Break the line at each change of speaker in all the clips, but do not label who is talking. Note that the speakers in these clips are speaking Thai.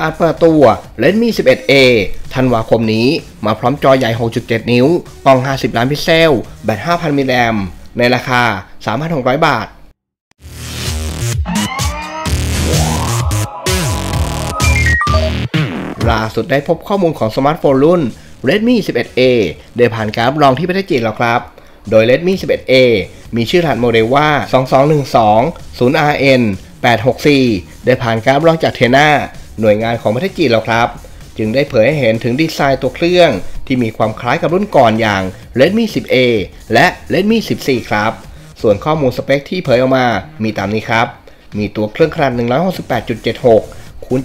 อาจเปิดตัว Redmi 11A ธันวาคมนี้มาพร้อมจอใหญ่ 6.7 นิ้ว กล้อง 50 ล้านพิกเซล แบต 5,000 มิลลิแอมในราคา 3,600 บาทล่าสุดได้พบข้อมูลของสมาร์ทโฟนรุ่น Redmi 11A ได้ผ่านการรับรองที่ประเทศจีนแล้วครับ โดย Redmi 11A มีชื่อรหัสโมเดลว่า 2212 0RN 864ได้ผ่านการรับรองจากเทน่า หน่วยงานของประเทศจีนแล้วครับ จึงได้เผยให้เห็นถึงดีไซน์ตัวเครื่อง ที่มีความคล้ายกับรุ่นก่อนอย่าง Redmi 10A และ Redmi 14 ครับ ส่วนข้อมูลสเปคที่เผยออกมา มีตามนี้ครับ มีตัวเครื่องขนาด 168.76คูณ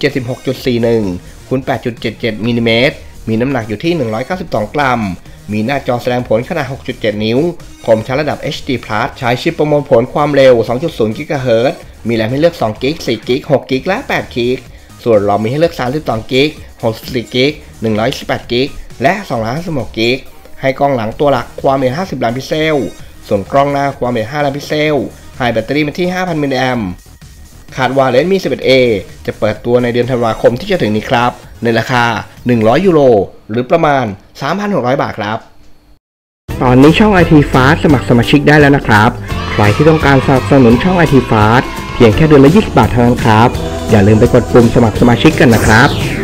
76.41คูณ8.77มิลลิเมตรมีน้ำหนักอยู่ที่ 192 กรัม มีหน้าจอแสดงผลขนาด 6.7 นิ้ว คมชัดระดับ HD+ ใช้ชิปประมวลผลความเร็ว 2.0 GHz มีแรมให้เลือก 2 g b 4 g b 6 g b และ8 g b ส่วนเรอมมีให้เลือก 32 g b 64 g b 128 g b และ256 g b ให้กล้องหลังตัวหลักความละเอียด50 ล้านพิกเซล ส่วนกล้องหน้าความละเอียด5ล้านพิกเซล ให้แบตเตอรี่มาที่ 5,000 มิลลิแอมคาดว่า Redmi 11A จะเปิดตัวในเดือนธันวาคมที่จะถึงนี้ครับ ในราคา 100 ยูโร หรือประมาณ 3,600 บาทครับ ตอนนี้ช่อง IT Fast สมัครสมาชิกได้แล้วนะครับ ใครที่ต้องการสนับสนุนช่อง IT Fast เพียงแค่เดือนละ 20 บาทเท่านั้นครับ อย่าลืมไปกดปุ่มสมัครสมาชิกกันนะครับ